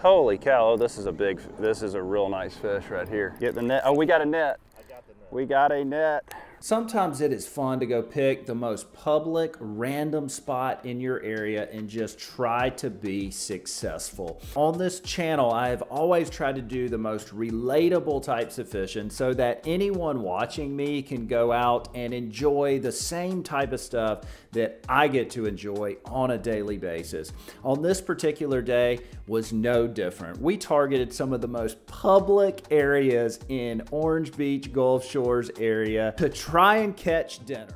Holy cow, oh, this is a big, this is a real nice fish right here. Get the net, oh, we got a net. I got the net. We got a net. Sometimes it is fun to go pick the most public, random spot in your area and just try to be successful. On this channel, I have always tried to do the most relatable types of fishing so that anyone watching me can go out and enjoy the same type of stuff that I get to enjoy on a daily basis. On this particular day was no different. We targeted some of the most public areas in Orange Beach, Gulf Shores area to try and catch dinner.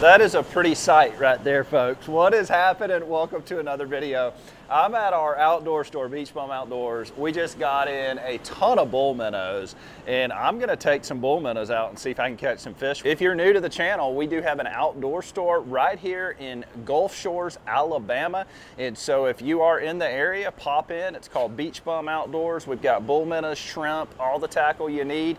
That is a pretty sight right there, folks. What is happening? Welcome to another video. I'm at our outdoor store, Beach Bum Outdoors. We just got in a ton of bull minnows, and I'm gonna take some bull minnows out and see if I can catch some fish. If you're new to the channel, we do have an outdoor store right here in Gulf Shores, Alabama. And so if you are in the area, pop in. It's called Beach Bum Outdoors. We've got bull minnows, shrimp, all the tackle you need.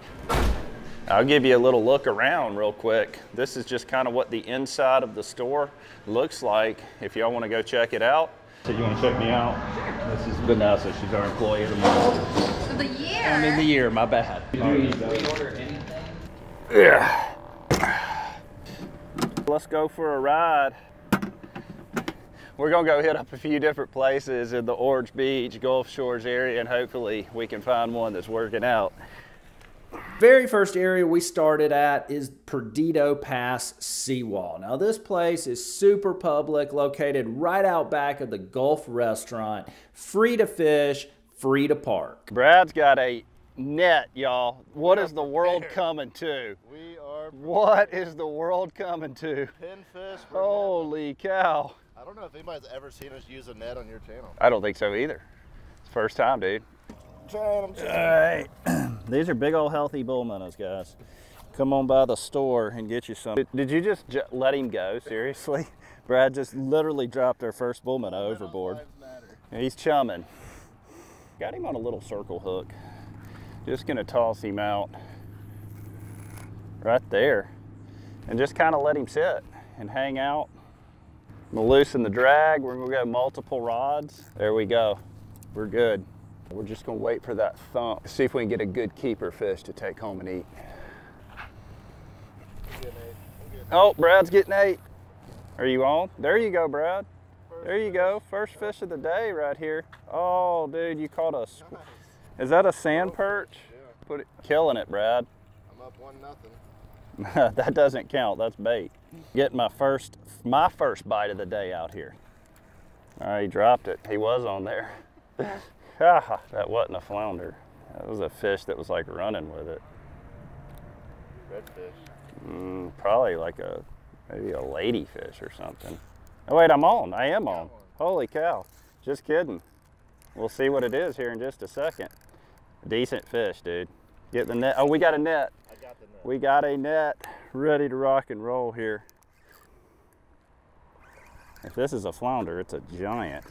I'll give you a little look around real quick. This is just kind of what the inside of the store looks like. If y'all want to go check it out. So you want to check me out? Sure. This is Vanessa. She's our employee of the month. Of the year. I mean the year, my bad. we order anything? Yeah. Let's go for a ride. We're gonna go hit up a few different places in the Orange Beach, Gulf Shores area, and hopefully we can find one that's working out. Very first area we started at is Perdido Pass Seawall. Now this place is super public, located right out back of the Gulf restaurant, free to fish, free to park. Brad's got a net, y'all. What is the world coming to? We are What is the world coming to? pinfish. Holy cow. I don't know if anybody's ever seen us use a net on your channel. I don't think so either. It's first time, dude. I'm trying, I'm trying. All right. These are big old healthy bull minnows, guys. Come on by the store and get you some. Did, did you just j- let him go? Seriously? Brad just literally dropped our first bull minnow overboard. And He's chumming. Got him on a little circle hook. Just gonna toss him out right there and just kind of let him sit and hang out. I'm gonna loosen the drag. We're gonna go multiple rods. There we go. We're good. We're just gonna wait for that thump. See if we can get a good keeper fish to take home and eat. I'm good, Nate. I'm good. Oh, Brad's getting eight. Are you on? There you go, Brad. There you go. First fish of the day right here. Oh, dude, you caught a. Is that a sand perch? Yeah, Put it, killing it, Brad. I'm up one nothing. that doesn't count. That's bait. Getting my first, my first bite of the day out here. All right, he dropped it. He was on there. Ah, that wasn't a flounder. That was a fish that was like running with it. Redfish. Mm, probably like a, maybe a ladyfish or something. Oh wait, I'm on. I am on. Holy cow. Just kidding. We'll see what it is here in just a second. Decent fish, dude. Get the net. Oh, we got a net. I got the net. We got a net ready to rock and roll here. If this is a flounder, it's a giant.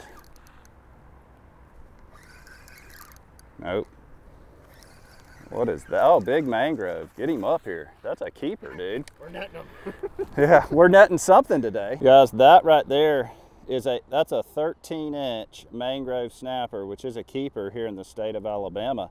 Nope. What is that? Oh, big mangrove. Get him up here. That's a keeper, dude. We're netting them. Yeah, we're netting something today. Guys, that right there is a that's a 13 inch mangrove snapper, which is a keeper here in the state of Alabama.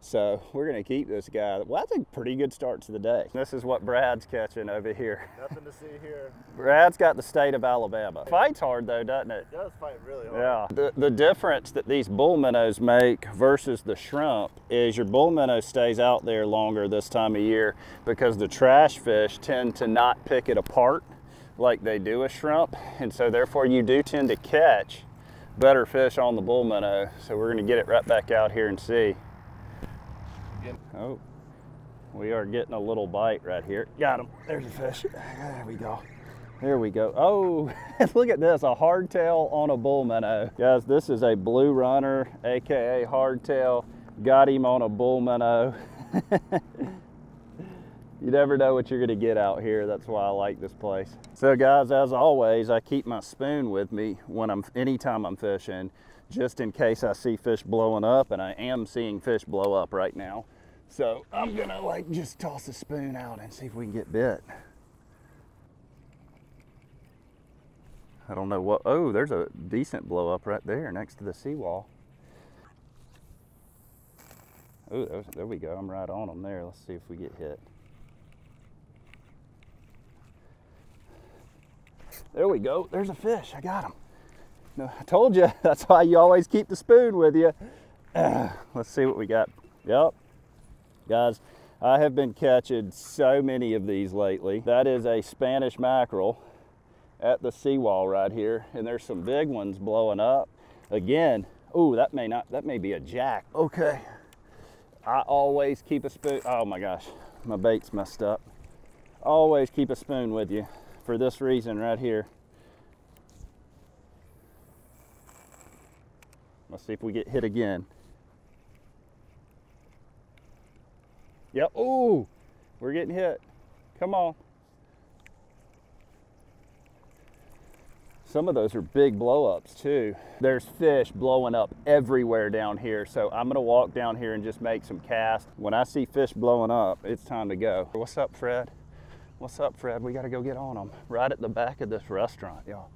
So we're gonna keep this guy. Well, that's a pretty good start to the day. This is what Brad's catching over here. Nothing to see here. Brad's got the state of Alabama. Fights hard though, doesn't it? It does fight really hard. Yeah. The, the difference that these bull minnows make versus the shrimp is your bull minnow stays out there longer this time of year because the trash fish tend to not pick it apart like they do a shrimp. And so therefore you do tend to catch better fish on the bull minnow. So we're gonna get it right back out here and see. Oh, we are getting a little bite right here. Got him. There's a fish. There we go. There we go. Oh, look at this, a hardtail on a bull minnow. Guys, this is a blue runner, AKA hardtail. Got him on a bull minnow. you never know what you're gonna get out here. That's why I like this place. So guys, as always, I keep my spoon with me when I'm, anytime I'm fishing, just in case I see fish blowing up, and I am seeing fish blow up right now. So I'm gonna like just toss the spoon out and see if we can get bit. I don't know what, oh, there's a decent blow up right there next to the seawall. Oh, there, there we go. I'm right on them there. Let's see if we get hit. There we go. There's a fish. I got him. No, I told you. That's why you always keep the spoon with you. Uh, let's see what we got. Yep. Guys, I have been catching so many of these lately. That is a Spanish mackerel at the seawall right here. And there's some big ones blowing up. Again, oh, that may not, that may be a jack. Okay. I always keep a spoon. Oh my gosh, my bait's messed up. Always keep a spoon with you for this reason right here. Let's see if we get hit again. Yep. Ooh, we're getting hit. Come on. Some of those are big blowups too. There's fish blowing up everywhere down here. So I'm gonna walk down here and just make some casts. When I see fish blowing up, it's time to go. What's up, Fred? What's up, Fred? We gotta go get on them. Right at the back of this restaurant, y'all.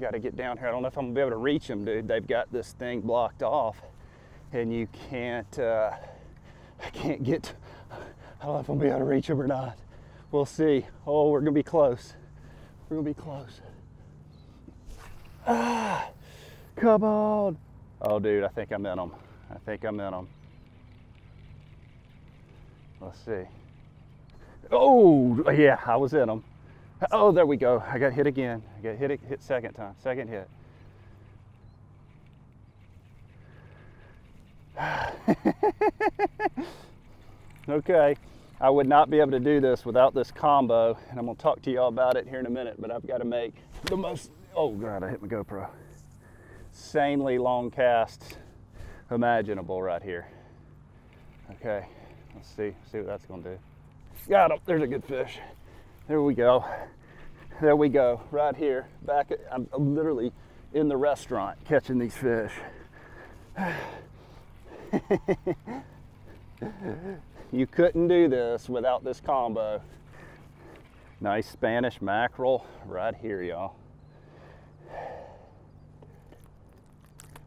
Gotta get down here. I don't know if I'm gonna be able to reach them, dude. They've got this thing blocked off and you can't, uh, I can't get, I don't know if I'm gonna be able to reach them or not. We'll see. Oh, we're gonna be close. We're gonna be close. Ah, come on. Oh, dude, I think I'm in them. I think I'm in them. Let's see. Oh, yeah, I was in them. Oh, there we go. I got hit again. I got hit, hit second time, second hit. okay. I would not be able to do this without this combo, and I'm gonna talk to y'all about it here in a minute, but I've gotta make the most, oh God, I hit my GoPro. Sanely long cast imaginable right here. Okay, let's see, see what that's gonna do. Got him, there's a good fish. There we go. There we go, right here, back at, I'm literally in the restaurant catching these fish. You couldn't do this without this combo. Nice Spanish mackerel right here, y'all.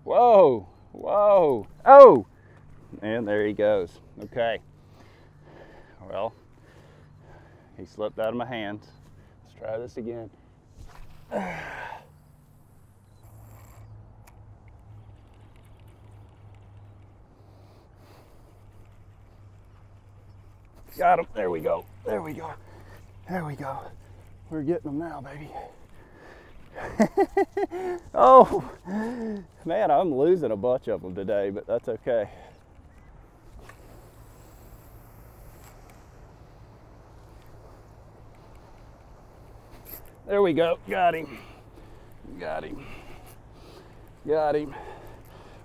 Whoa, whoa, oh! And there he goes. Okay. Well, he slipped out of my hands. Let's try this again. Got him. There we go. There we go. There we go. We're getting them now, baby. oh, man, I'm losing a bunch of them today, but that's okay. There we go. Got him. Got him. Got him.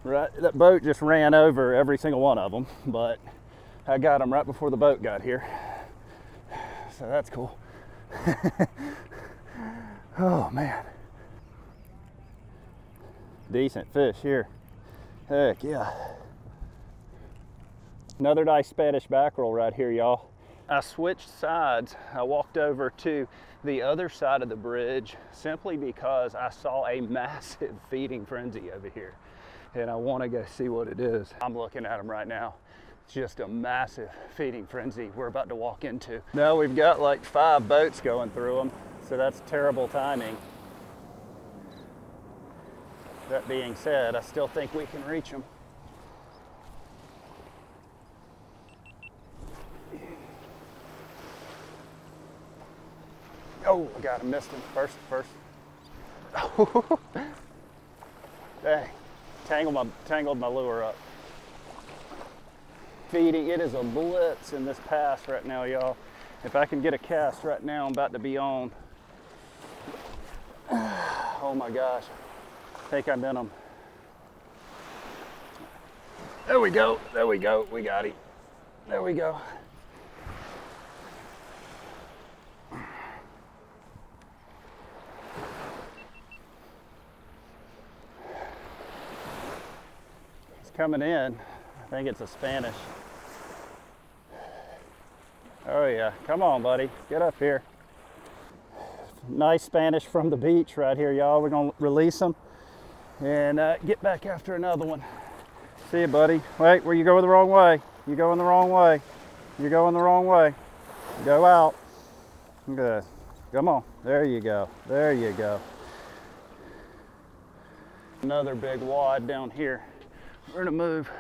Right, that boat just ran over every single one of them, but I got them right before the boat got here. So that's cool. oh man. Decent fish here. Heck yeah. Another nice Spanish mackerel right here, y'all. I switched sides. I walked over to the other side of the bridge simply because I saw a massive feeding frenzy over here and I want to go see what it is. I'm looking at them right now just a massive feeding frenzy we're about to walk into. Now we've got like five boats going through them, so that's terrible timing. That being said, I still think we can reach them. Oh, I got him, missed him. First, first. Dang, tangled my, tangled my lure up feeding. It is a blitz in this pass right now, y'all. If I can get a cast right now, I'm about to be on. Oh my gosh. I think I'm in them. There we go. There we go. We got him. There we go. It's coming in. I think it's a Spanish. Oh yeah, come on buddy, get up here. Nice Spanish from the beach right here, y'all. We're gonna release them and uh, get back after another one. See you, buddy. Wait, where you going the wrong way? You going the wrong way. You're going the wrong way. Go out. Good. Come on. There you go. There you go. Another big wad down here. We're gonna move.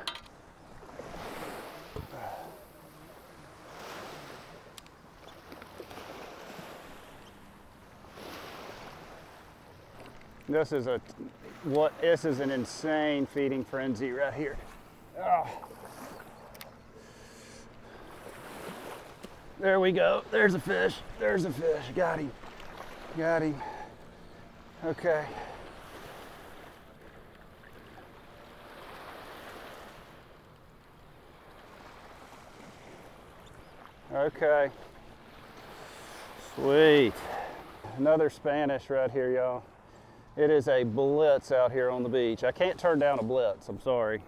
This is a what this is an insane feeding frenzy right here. Oh. There we go. There's a fish. There's a fish. Got him. Got him. Okay. Okay. Sweet. Another Spanish right here, y'all. It is a blitz out here on the beach. I can't turn down a blitz, I'm sorry.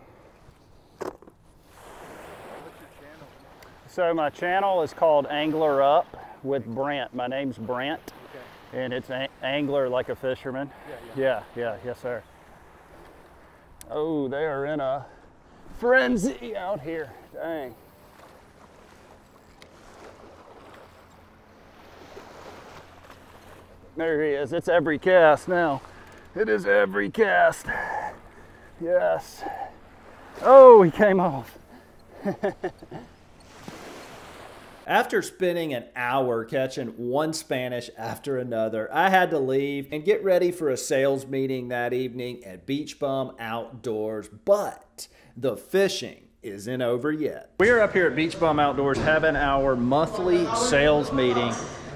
So my channel is called Angler Up with Brant. My name's Brant. Okay. And it's an angler like a fisherman. Yeah, yeah, yeah, yeah, yes sir. Oh, they are in a frenzy out here. Dang. There he is. It's every cast now. It is every cast. Yes. Oh, he came off. After spending an hour catching one Spanish after another, I had to leave and get ready for a sales meeting that evening at Beach Bum Outdoors. But the fishing isn't over yet. We're up here at Beach Bum Outdoors having our monthly sales meeting.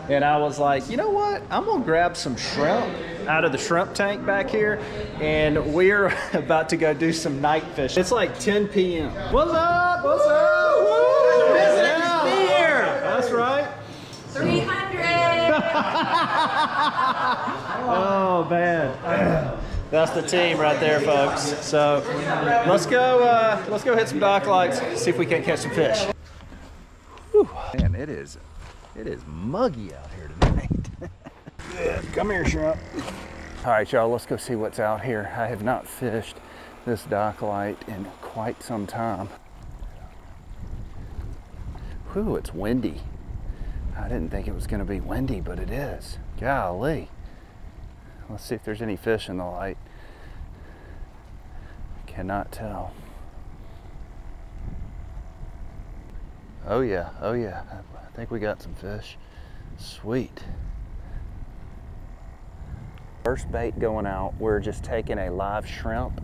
And I was like, you know what? I'm gonna grab some shrimp out of the shrimp tank back here, and we're about to go do some night fishing. It's like 10 p.m. What's up? What's up? Woo! Yeah. That's right. 300. Oh man. That's the team right there, folks. So let's go. Uh, let's go hit some dock lights. See if we can't catch some fish. Man, it is, it is muggy out here tonight. Come here, shrimp. All right, y'all, let's go see what's out here. I have not fished this dock light in quite some time. Whew, it's windy. I didn't think it was gonna be windy, but it is. Golly. Let's see if there's any fish in the light. Cannot tell. Oh yeah, oh yeah. I think we got some fish. Sweet. First bait going out, we're just taking a live shrimp.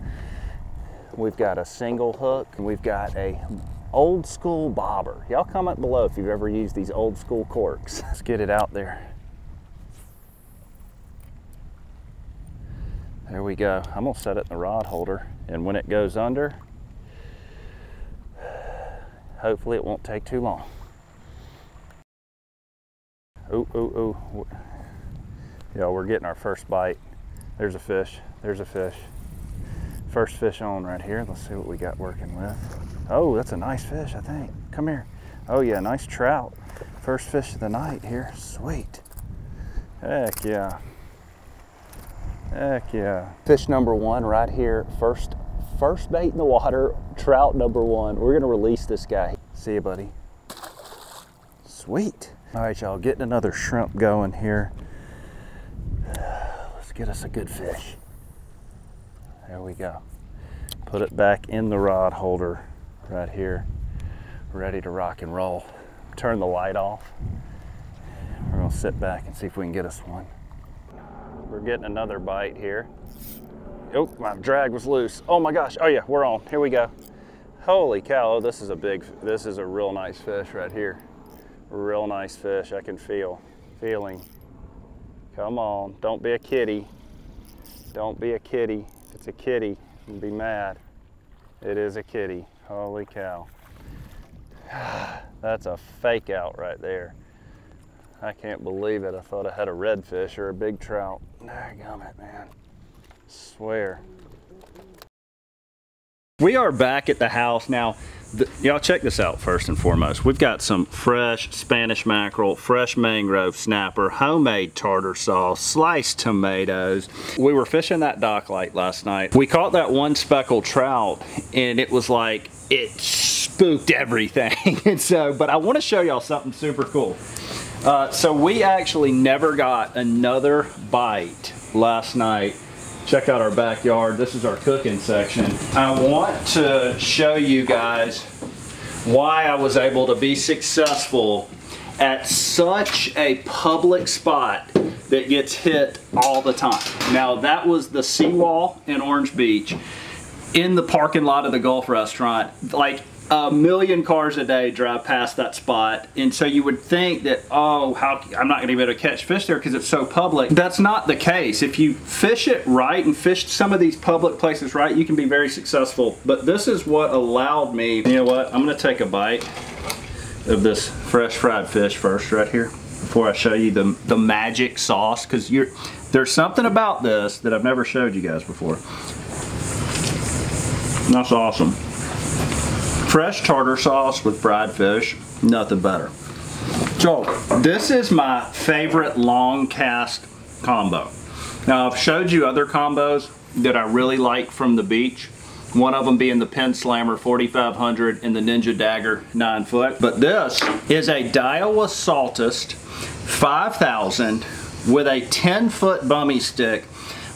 We've got a single hook we've got a old school bobber. Y'all comment below if you've ever used these old school corks. Let's get it out there. There we go. I'm gonna set it in the rod holder and when it goes under, hopefully it won't take too long. Ooh, ooh, ooh. Yeah, we're getting our first bite. There's a fish. There's a fish. First fish on right here. Let's see what we got working with. Oh, that's a nice fish, I think. Come here. Oh yeah, nice trout. First fish of the night here. Sweet. Heck yeah. Heck yeah. Fish number one right here. First, first bait in the water. Trout number one. We're gonna release this guy. See you, buddy. Sweet. All right, y'all, getting another shrimp going here. Get us a good fish. There we go. Put it back in the rod holder right here, ready to rock and roll. Turn the light off. We're gonna sit back and see if we can get us one. We're getting another bite here. Oh, my drag was loose. Oh my gosh. Oh yeah, we're on. Here we go. Holy cow, oh, this is a big, this is a real nice fish right here. Real nice fish, I can feel, feeling. Come on, don't be a kitty. Don't be a kitty. It's a kitty, you'll be mad. It is a kitty, holy cow. That's a fake out right there. I can't believe it. I thought I had a redfish or a big trout. There, gummit, man. Swear. We are back at the house now. Y'all check this out first and foremost. We've got some fresh Spanish mackerel, fresh mangrove snapper, homemade tartar sauce, sliced tomatoes. We were fishing that dock light last night. We caught that one speckled trout and it was like, it spooked everything. and so, but I want to show y'all something super cool. Uh, so we actually never got another bite last night check out our backyard. This is our cooking section. I want to show you guys why I was able to be successful at such a public spot that gets hit all the time. Now that was the seawall in Orange Beach in the parking lot of the Gulf restaurant. Like a million cars a day drive past that spot. And so you would think that oh how I'm not going to be able to catch fish there because it's so public. That's not the case. If you fish it right and fish some of these public places right you can be very successful. But this is what allowed me you know what I'm going to take a bite of this fresh fried fish first right here before I show you the the magic sauce because you're there's something about this that I've never showed you guys before. That's awesome fresh tartar sauce with fried fish, nothing better. So this is my favorite long cast combo. Now I've showed you other combos that I really like from the beach. One of them being the Penn Slammer 4500 and the Ninja Dagger 9 foot. But this is a Daiwa Saltist 5000 with a 10 foot bummy stick.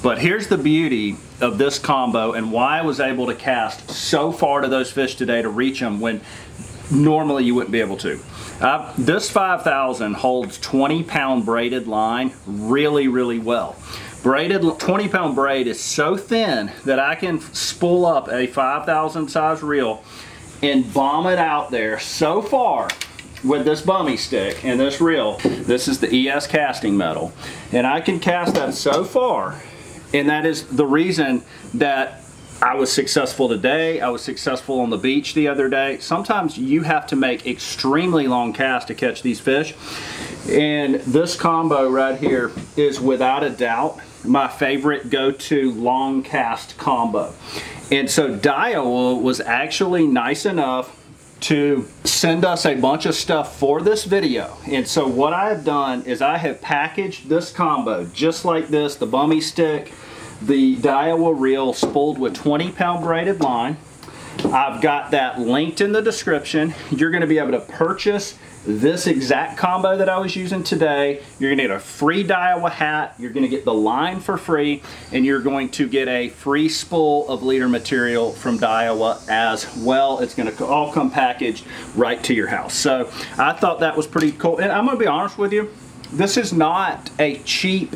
But here's the beauty of this combo and why I was able to cast so far to those fish today to reach them when normally you wouldn't be able to. Uh, this 5000 holds 20 pound braided line really, really well. Braided 20 pound braid is so thin that I can spool up a 5000 size reel and bomb it out there so far with this bummy stick and this reel. This is the ES casting metal. And I can cast that so far and that is the reason that I was successful today. I was successful on the beach the other day. Sometimes you have to make extremely long casts to catch these fish. And this combo right here is without a doubt my favorite go-to long cast combo. And so Daiwa was actually nice enough to send us a bunch of stuff for this video. And so what I have done is I have packaged this combo just like this, the bummy stick, the Daiwa reel spooled with 20 pound braided line. I've got that linked in the description. You're gonna be able to purchase this exact combo that I was using today. You're gonna get a free Daiwa hat, you're gonna get the line for free, and you're going to get a free spool of leader material from Daiwa as well. It's gonna all come packaged right to your house. So I thought that was pretty cool. And I'm gonna be honest with you, this is not a cheap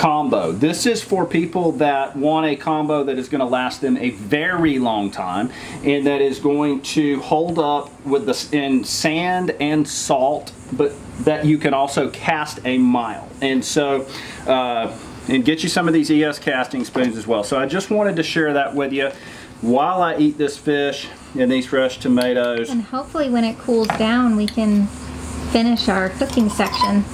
combo. This is for people that want a combo that is going to last them a very long time and that is going to hold up with the in sand and salt, but that you can also cast a mile. And so, uh, and get you some of these ES casting spoons as well. So I just wanted to share that with you while I eat this fish and these fresh tomatoes. And hopefully when it cools down, we can finish our cooking section.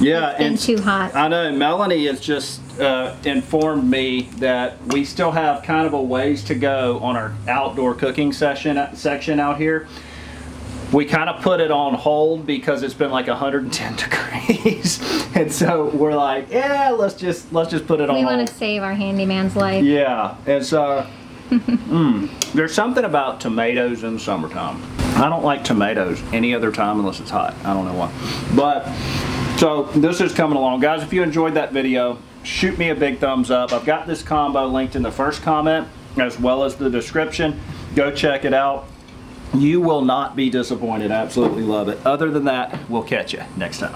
Yeah, it's been and too hot. I know Melanie has just uh, informed me that we still have kind of a ways to go on our outdoor cooking session section out here. We kind of put it on hold because it's been like 110 degrees, and so we're like, yeah, let's just let's just put it on we want to save our handyman's life. Yeah, and so mm, there's something about tomatoes in the summertime. I don't like tomatoes any other time unless it's hot. I don't know why. But so this is coming along. Guys, if you enjoyed that video, shoot me a big thumbs up. I've got this combo linked in the first comment as well as the description. Go check it out. You will not be disappointed. Absolutely love it. Other than that, we'll catch you next time.